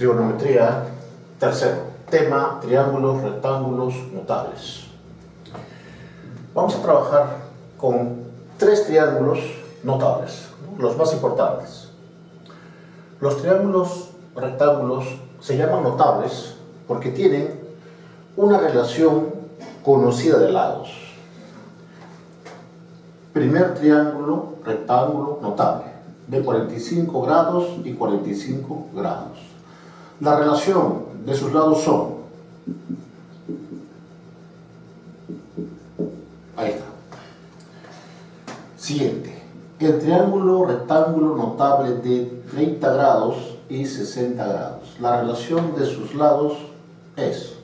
Trigonometría, tercero. Tema, triángulos, rectángulos, notables. Vamos a trabajar con tres triángulos notables, los más importantes. Los triángulos rectángulos se llaman notables porque tienen una relación conocida de lados. Primer triángulo rectángulo notable de 45 grados y 45 grados. La relación de sus lados son. Ahí está. Siguiente. El triángulo rectángulo notable de 30 grados y 60 grados. La relación de sus lados es.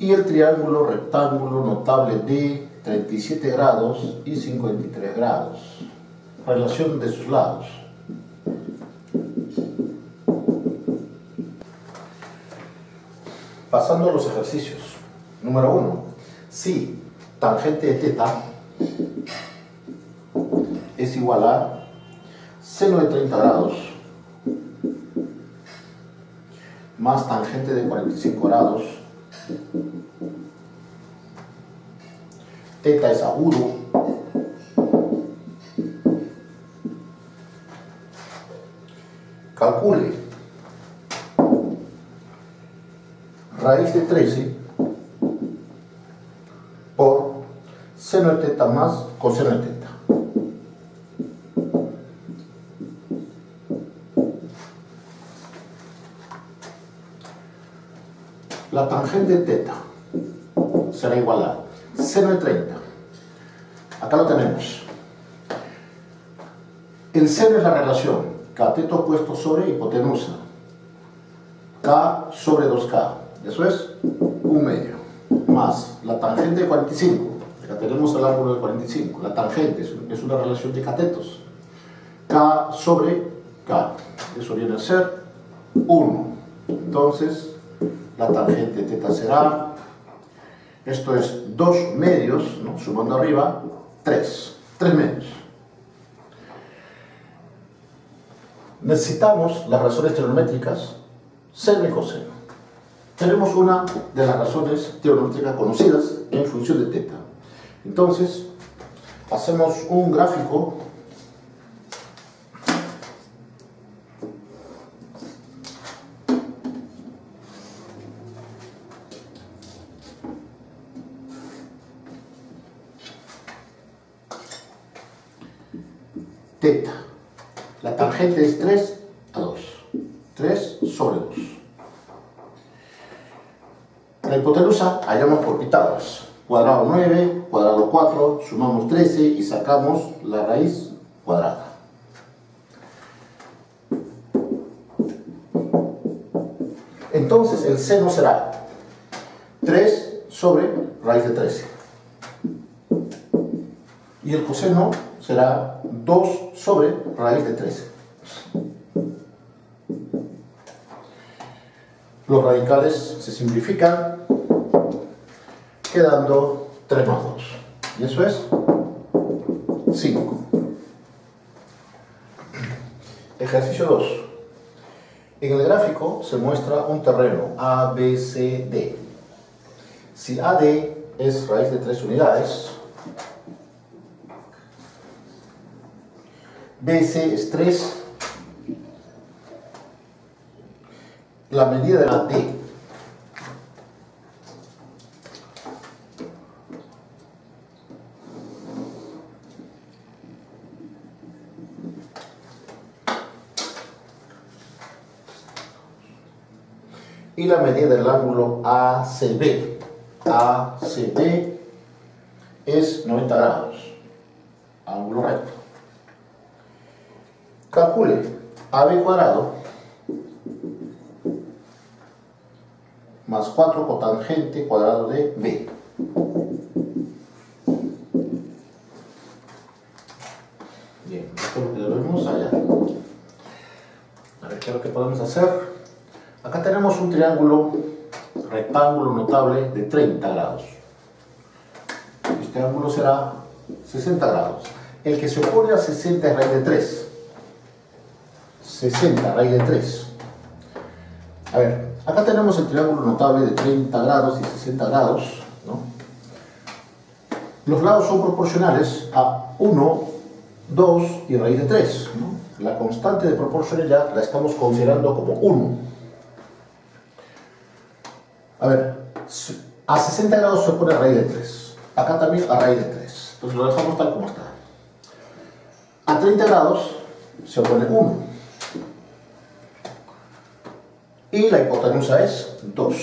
Y el triángulo rectángulo notable de 37 grados y 53 grados. Relación de sus lados. Pasando a los ejercicios. Número 1. Si tangente de teta es igual a seno de 30 grados más tangente de 45 grados teta es agudo. Calcule raíz de 13 por seno de teta más coseno de teta. La tangente de teta será igual seno de 30. Acá lo tenemos. El seno es la relación cateto opuesto sobre hipotenusa. K sobre 2K. Eso es un medio. Más la tangente de 45. Acá tenemos el ángulo de 45. La tangente es una relación de catetos. K sobre K. Eso viene a ser 1. Entonces, la tangente de teta será esto es 2 medios, sumando arriba, 3. 3 medios. Necesitamos las razones trigonométricas seno y coseno. Tenemos una de las razones trigonométricas conocidas en función de teta. Entonces, hacemos un gráfico teta. La tangente es 3 a 2. 3 sobre 2. La hipotenusa hallamos por Pitágoras. Cuadrado 9, cuadrado 4, sumamos 13 y sacamos la raíz cuadrada. Entonces el seno será 3 sobre raíz de 13. Y el coseno será 2 sobre raíz de 13. Los radicales se simplifican quedando 3 más 2. Y eso es 5. Ejercicio 2. En el gráfico se muestra un terreno A, B, C, D. Si AD es raíz de 3 unidades, BC es 3. La medida de la T. Y la medida del ángulo ACB. ACB es 90 grados. Ángulo recto. Calcule AB cuadrado más 4 cotangente cuadrado de B. Bien, esto es lo que debemos allá. A ver qué es lo que podemos hacer. Acá tenemos un triángulo rectángulo notable de 30 grados. Este ángulo será 60 grados. El que se opone a 60 es raíz de 3. 60, raíz de 3. A ver, acá tenemos el triángulo notable de 30 grados y 60 grados. ¿no? Los lados son proporcionales a 1, 2 y raíz de 3. ¿no? La constante de proporcionalidad la estamos considerando como 1. A ver, a 60 grados se pone raíz de 3. Acá también a raíz de 3. Entonces lo dejamos tal como está. A 30 grados se opone 1. Y la hipotenusa es 2.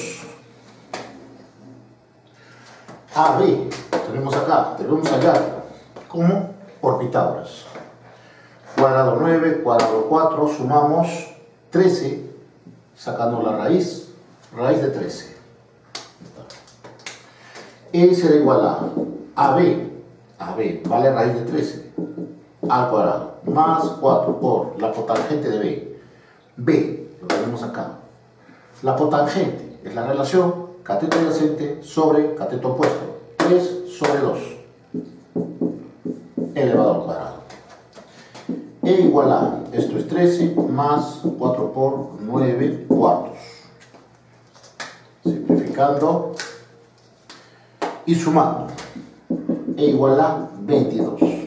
AB, tenemos acá, tenemos allá como orbitadoras. Cuadrado 9, cuadrado 4, sumamos 13, sacando la raíz, raíz de 13. E será igual a AB, AB vale raíz de 13, al cuadrado, más 4 por la cotangente de B. B, lo tenemos acá. La cotangente es la relación cateto adyacente sobre cateto opuesto. 3 sobre 2 elevado al cuadrado. E igual a, esto es 13 más 4 por 9 cuartos. Simplificando y sumando. E igual a 22.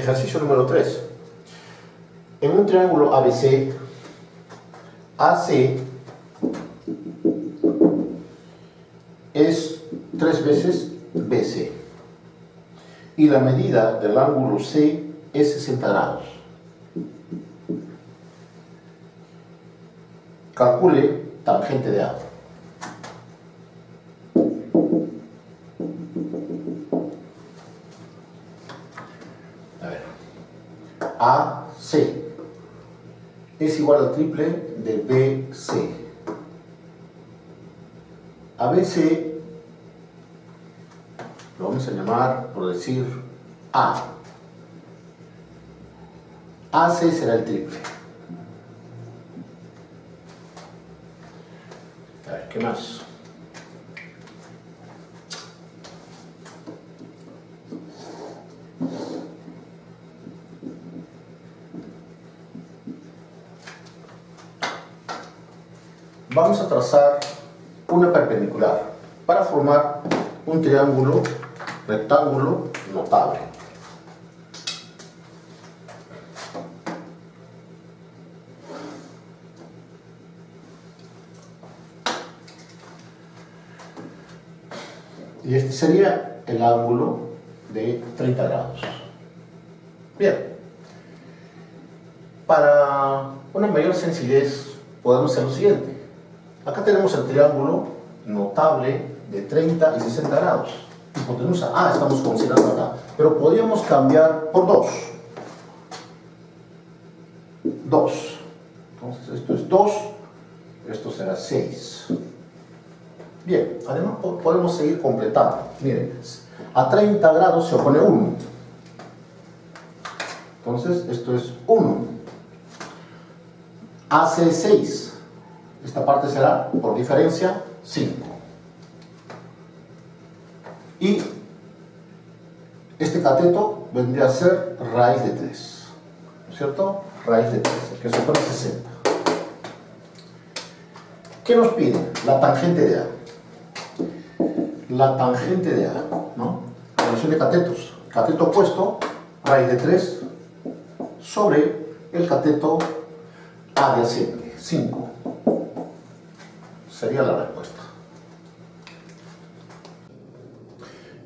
Ejercicio número 3. En un triángulo ABC, AC es 3 veces BC. Y la medida del ángulo C es 60 grados. Calcule tangente de A. AC es igual al triple de BC. ABC lo vamos a llamar, por decir, A. AC será el triple. A ver, ¿qué más? Vamos a trazar una perpendicular para formar un triángulo rectángulo notable. Y este sería el ángulo de 30 grados. Bien. Para una mayor sencillez podemos hacer lo siguiente. Acá tenemos el triángulo notable de 30 y 60 grados. hipotenusa A estamos considerando acá, pero podríamos cambiar por 2. 2. Entonces esto es 2, esto será 6. Bien, además podemos seguir completando. Miren, a 30 grados se opone 1. Entonces esto es 1. Hace 6. Esta parte será, por diferencia, 5. Y este cateto vendría a ser raíz de 3. ¿No es cierto? Raíz de 3, que se pone 60. ¿Qué nos pide? La tangente de A. La tangente de A, ¿no? Relación de catetos. Cateto opuesto, raíz de 3, sobre el cateto adyacente, 5. Sería la respuesta.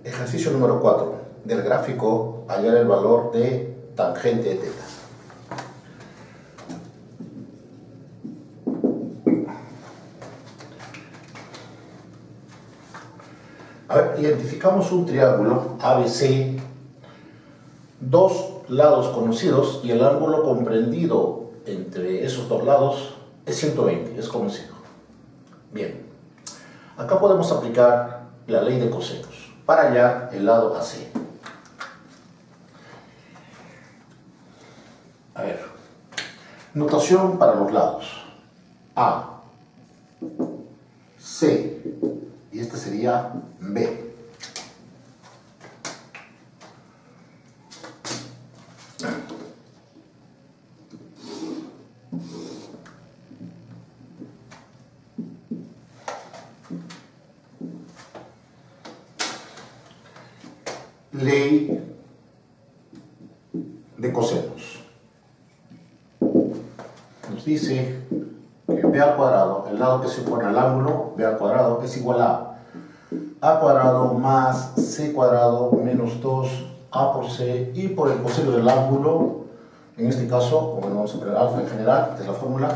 Ejercicio número 4. Del gráfico, hallar el valor de tangente de teta. A ver, identificamos un triángulo ABC, dos lados conocidos y el ángulo comprendido entre esos dos lados es 120, es conocido. Bien, acá podemos aplicar la ley de cosenos para hallar el lado AC. A ver, notación para los lados. A, C, y este sería B. ley de cosenos. Nos dice que b al cuadrado, el lado que se opone al ángulo, b al cuadrado, es igual a a cuadrado más c cuadrado menos 2a por c y por el coseno del ángulo, en este caso, como vamos a poner alfa en general, de la fórmula,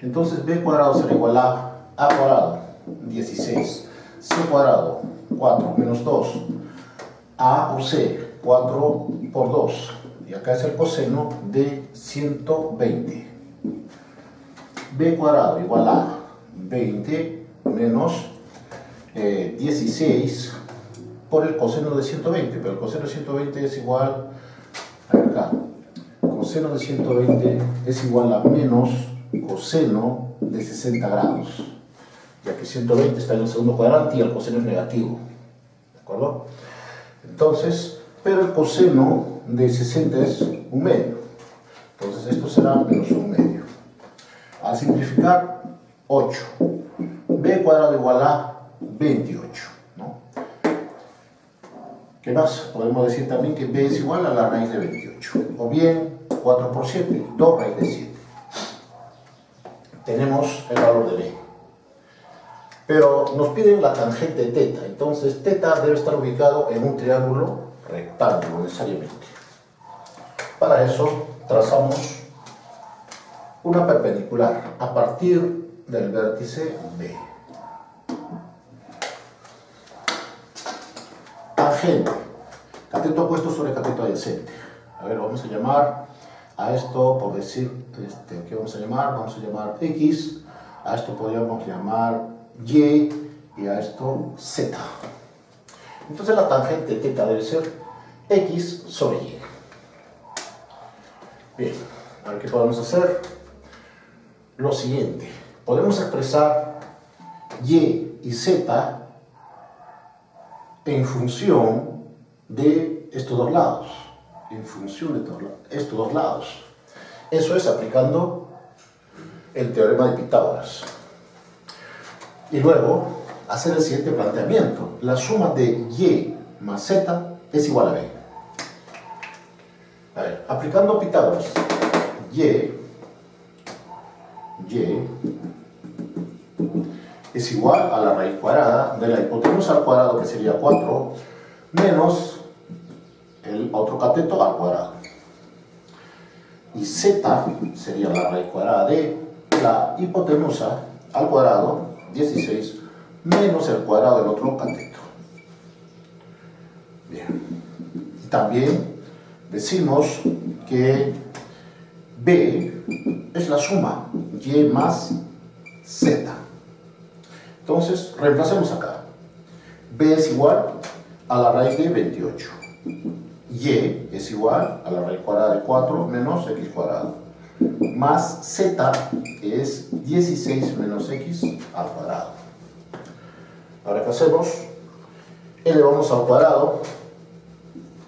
entonces b cuadrado será igual a a cuadrado, 16, c cuadrado, 4 menos 2, a por C, 4 por 2. Y acá es el coseno de 120. B cuadrado igual a 20 menos 16 eh, por el coseno de 120. Pero el coseno de 120 es igual, a acá, coseno de 120 es igual a menos coseno de 60 grados. Ya que 120 está en el segundo cuadrante y el coseno es negativo. ¿De acuerdo? Entonces, pero el coseno de 60 es un medio. Entonces esto será menos un medio. Al simplificar, 8. b cuadrado igual a 28. ¿no? ¿Qué más? Podemos decir también que b es igual a la raíz de 28. O bien 4 por 7, 2 raíz de 7. Tenemos el valor de b pero nos piden la tangente teta, entonces teta debe estar ubicado en un triángulo rectángulo necesariamente. Para eso trazamos una perpendicular a partir del vértice B. Tangente, cateto opuesto sobre cateto adyacente. A ver, vamos a llamar a esto, por decir, este, ¿qué vamos a llamar? Vamos a llamar X, a esto podríamos llamar y y a esto z. Entonces la tangente teta debe ser x sobre y. Bien, a ver qué podemos hacer. Lo siguiente, podemos expresar y y z en función de estos dos lados. En función de estos dos lados. Eso es aplicando el teorema de Pitágoras. Y luego hacer el siguiente planteamiento. La suma de y más z es igual a b. A ver, aplicando Pitágoras, y, y es igual a la raíz cuadrada de la hipotenusa al cuadrado, que sería 4, menos el otro cateto al cuadrado. Y z sería la raíz cuadrada de la hipotenusa al cuadrado 16 menos el cuadrado del otro cateto. Bien. También decimos que B es la suma Y más Z. Entonces, reemplacemos acá. B es igual a la raíz de 28. Y es igual a la raíz cuadrada de 4 menos x cuadrado. Más z es 16 menos x al cuadrado. Ahora, ¿qué hacemos? Elevamos al cuadrado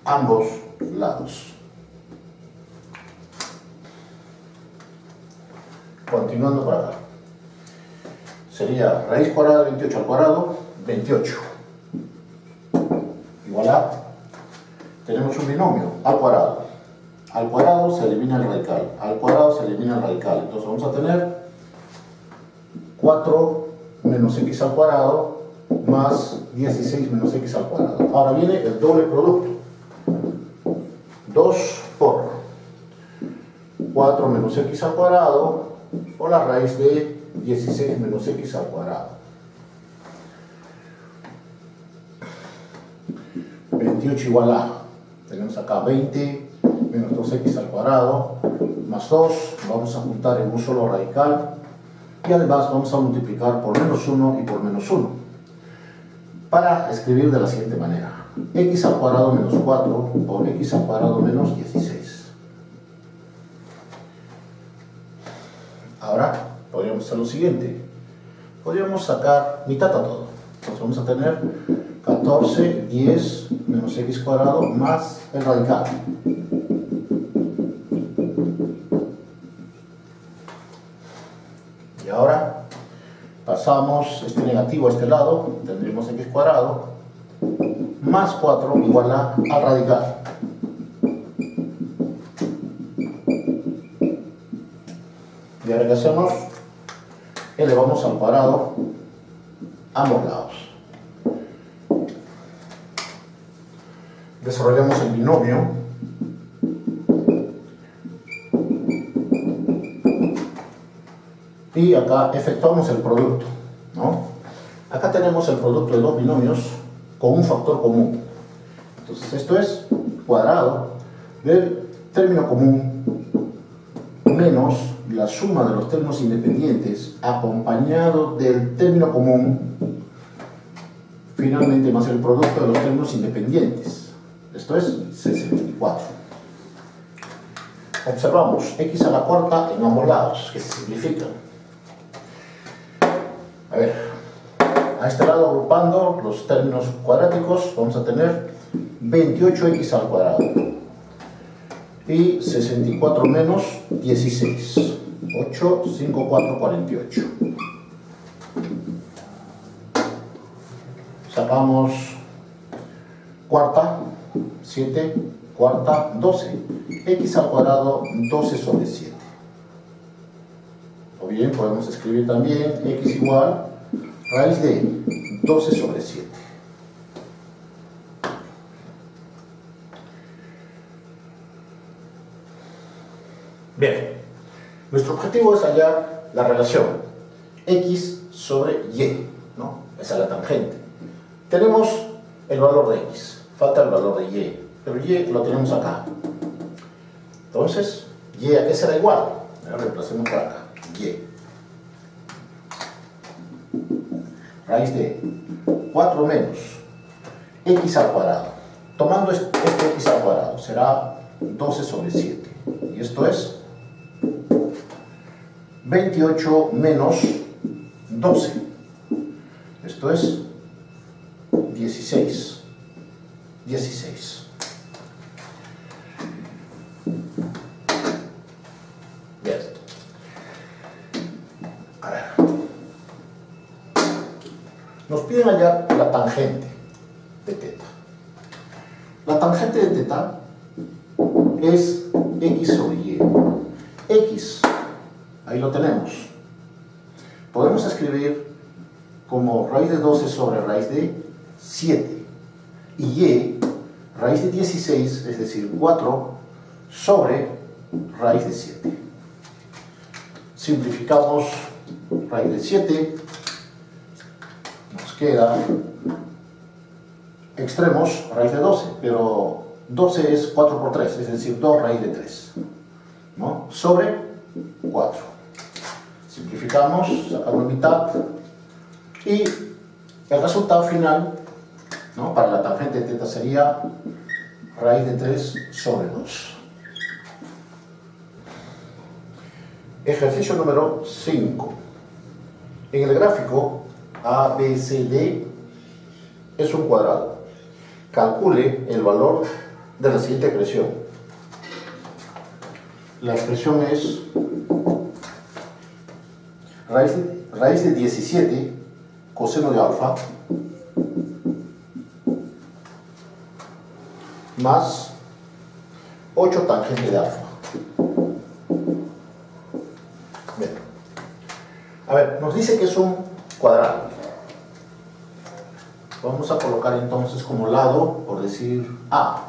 ambos lados. Continuando por acá. Sería raíz cuadrada de 28 al cuadrado, 28. Igual a, tenemos un binomio, al cuadrado. Al cuadrado se elimina el radical, al cuadrado se elimina el radical. Entonces vamos a tener 4 menos x al cuadrado más 16 menos x al cuadrado. Ahora viene el doble producto. 2 por 4 menos x al cuadrado por la raíz de 16 menos x al cuadrado. 28 igual a, tenemos acá 20 menos 2x al cuadrado más 2, vamos a juntar en un solo radical y además vamos a multiplicar por menos 1 y por menos 1 para escribir de la siguiente manera x al cuadrado menos 4 por x al cuadrado menos 16 ahora podríamos hacer lo siguiente. Podríamos sacar mitad a todo. Entonces vamos a tener 14, 10 menos x cuadrado más el radical y ahora pasamos este negativo a este lado tendremos x cuadrado más 4 igual a, al radical. Y ahora que hacemos, elevamos al cuadrado ambos lados. Desarrollamos el binomio. Y acá efectuamos el producto. ¿no? Acá tenemos el producto de dos binomios con un factor común. Entonces esto es cuadrado del término común menos la suma de los términos independientes acompañado del término común finalmente más el producto de los términos independientes. Esto es 64. Observamos x a la cuarta en ambos lados, que se simplifican. A ver, a este lado, agrupando los términos cuadráticos, vamos a tener 28x al cuadrado y 64 menos 16. 8, 5, 4, 48. Sacamos cuarta, 7, cuarta, 12. x al cuadrado, 12 sobre 7. O bien podemos escribir también x igual raíz de 12 sobre 7. Bien, nuestro objetivo es hallar la relación x sobre y, ¿no? Esa es la tangente. Tenemos el valor de x, falta el valor de y, pero y lo tenemos acá. Entonces, y a qué será igual? Reemplacemos por acá, y. raíz de 4 menos x al cuadrado. Tomando este x al cuadrado será 12 sobre 7. Y esto es 28 menos 12. Esto es 16. 16. nos piden hallar la tangente de teta. La tangente de teta es x sobre y. x, ahí lo tenemos. Podemos escribir como raíz de 12 sobre raíz de 7. Y y, raíz de 16, es decir, 4 sobre raíz de 7. Simplificamos raíz de 7 queda extremos raíz de 12, pero 12 es 4 por 3, es decir, 2 raíz de 3. ¿no? Sobre 4. Simplificamos, sacamos mitad y el resultado final ¿no? para la tangente de teta sería raíz de 3 sobre 2. Ejercicio número 5. En el gráfico ABCD es un cuadrado. Calcule el valor de la siguiente expresión. La expresión es raíz de, raíz de 17 coseno de alfa más 8 tangente de alfa. A ver, nos dice que es un cuadrado. Vamos a colocar entonces como lado, por decir A.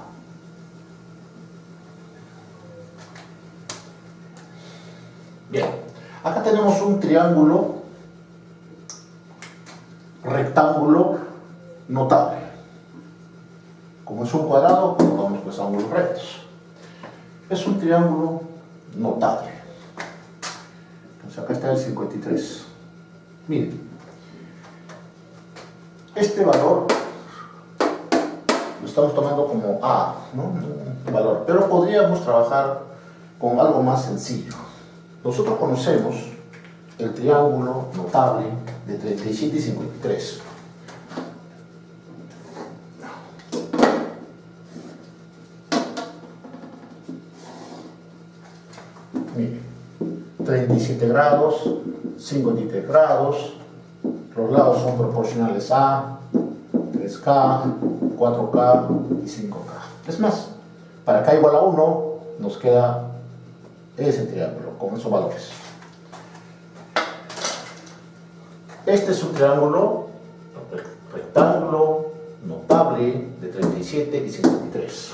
Bien, acá tenemos un triángulo rectángulo notable. Como es un cuadrado, pues ángulos rectos. Es un triángulo notable acá está el 53. Miren, este valor lo estamos tomando como A, ¿no? Valor, pero podríamos trabajar con algo más sencillo. Nosotros conocemos el triángulo notable de 37 y 53. 37 grados, 53 grados, los lados son proporcionales a 3K, 4K y 5K. Es más, para K igual a 1 nos queda ese triángulo con esos valores. Este es un triángulo rectángulo notable de 37 y 53.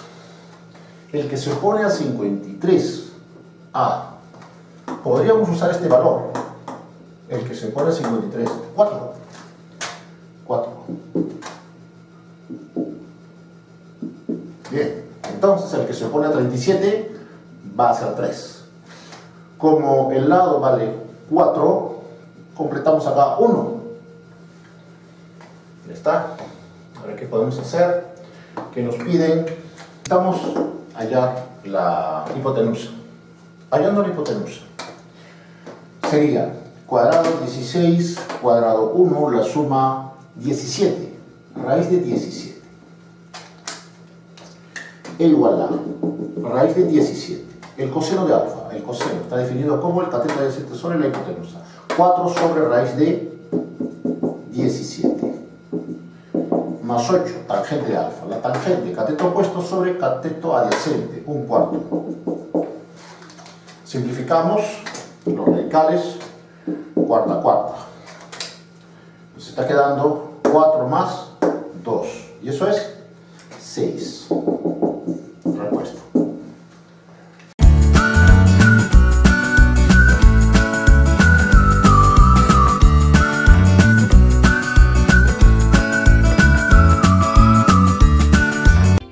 El que se opone a 53 a podríamos usar este valor, el que se pone a 53, 4. 4. Bien, entonces el que se opone a 37 va a ser 3. Como el lado vale 4, completamos acá 1. Ya está. Ahora, ¿qué podemos hacer? Que nos piden, estamos hallar la hipotenusa. Hallando la hipotenusa sería cuadrado 16, cuadrado 1, la suma 17, raíz de 17. E igual a raíz de 17. El coseno de alfa, el coseno, está definido como el cateto de 7 sobre la hipotenusa. 4 sobre raíz de 17. Más 8, tangente de alfa. La tangente, cateto opuesto sobre cateto adyacente, un cuarto. Simplificamos cuarta, cuarta. Nos está quedando 4 más 2. Y eso es 6. Repuesto.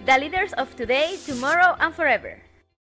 The leaders of today, tomorrow, and forever.